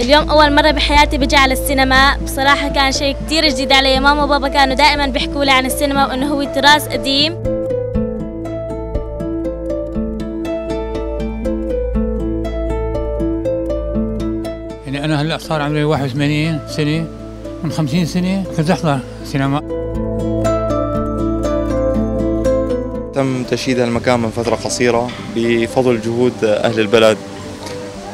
اليوم أول مرة بحياتي بجي على السينما. بصراحة كان شيء كتير جديد علي. ماما وبابا كانوا دائما بيحكوا لي عن السينما وإنه هو تراث قديم يعني أنا هلأ صار عمري 81 سنة. من 50 سنة كنت أحضر سينما. تم تشييد هالمكان من فترة قصيرة بفضل جهود أهل البلد.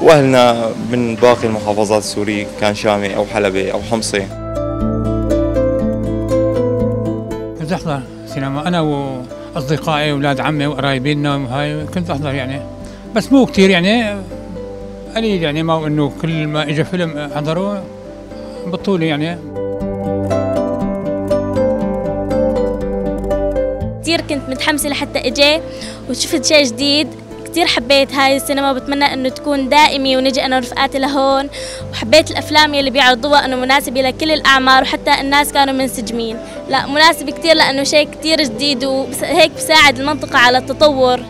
وأهلنا من باقي المحافظات السورية كان شامي أو حلبي أو حمصي. كنت أحضر سينما أنا وأصدقائي وأولاد عمي وقرايبينا وهاي كنت أحضر يعني. بس مو كثير يعني قليل يعني ما إنه كل ما إجا فيلم حضروه بطولة يعني. كتير كنت متحمسة لحتى إجي وشفت شيء جديد. كتير حبيت هاي السينما وبتمنى إنه تكون دائمة ونجي أنا ورفقاتي لهون. وحبيت الأفلام يلي بيعرضوها إنه مناسبة لكل الأعمار وحتى الناس كانوا منسجمين. لا مناسب كتير لأنه شيء كتير جديد وهيك بساعد المنطقة على التطور.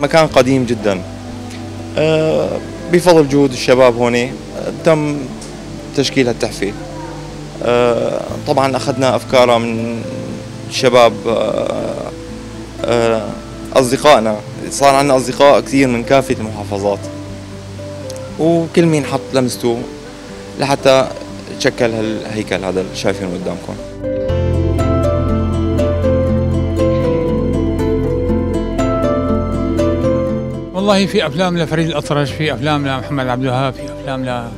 مكان قديم جدا. آه، بفضل جهود الشباب هون تم تشكيل هالتحفة آه، طبعا أخذنا أفكارها من شباب أصدقائنا. صار عندنا أصدقاء كثير من كافة المحافظات. وكل مين حط لمسته لحتى تشكل هالهيكل هذا اللي شايفينه قدامكم. والله في أفلام لفريد الأطرش في أفلام لمحمد عبد الوهاب في أفلام ل آه،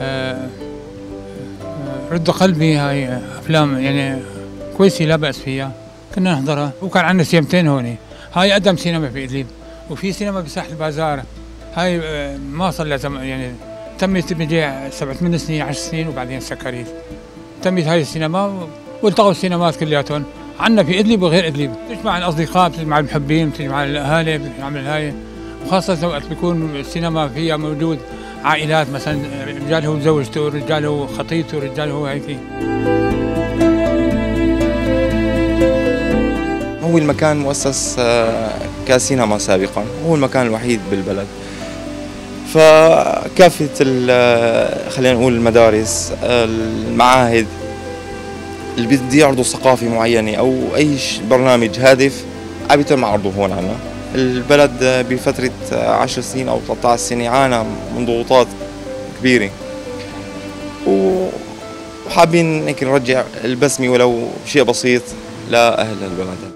آه، رد قلبي هاي أفلام يعني كويسة لا بأس فيها. كنا نحضرها. وكان عندنا سينمتين هون هاي قدم سينما في ادلب وفي سينما بساحة البازار. هاي آه، ما صار لها يعني تمت بيجي سبع ثمان سنين عشر سنين وبعدين سكرت. تمت هاي السينما والتقوا السينمات كلياتهم. عندنا في ادلب وغير ادلب تجمع الأصدقاء تجمع المحبين تجمع الأهالي بتعمل هاي وخاصة وقت بيكون السينما فيها موجود عائلات مثلا رجال هو زوجته رجال هو خطيبته رجال هو هيك. هو المكان مؤسس آه، كسينما سابقا. هو المكان الوحيد بالبلد. فكافة آه، خلينا نقول المدارس المعاهد اللي بده يعرضوا ثقافة معينة أو أي برنامج هادف عم يتم عرضه هون عنا. البلد بفترة 10 سنين أو 13 سنة عانى من ضغوطات كبيرة. وحابين نرجع البسمة ولو شيء بسيط لأهل البلد.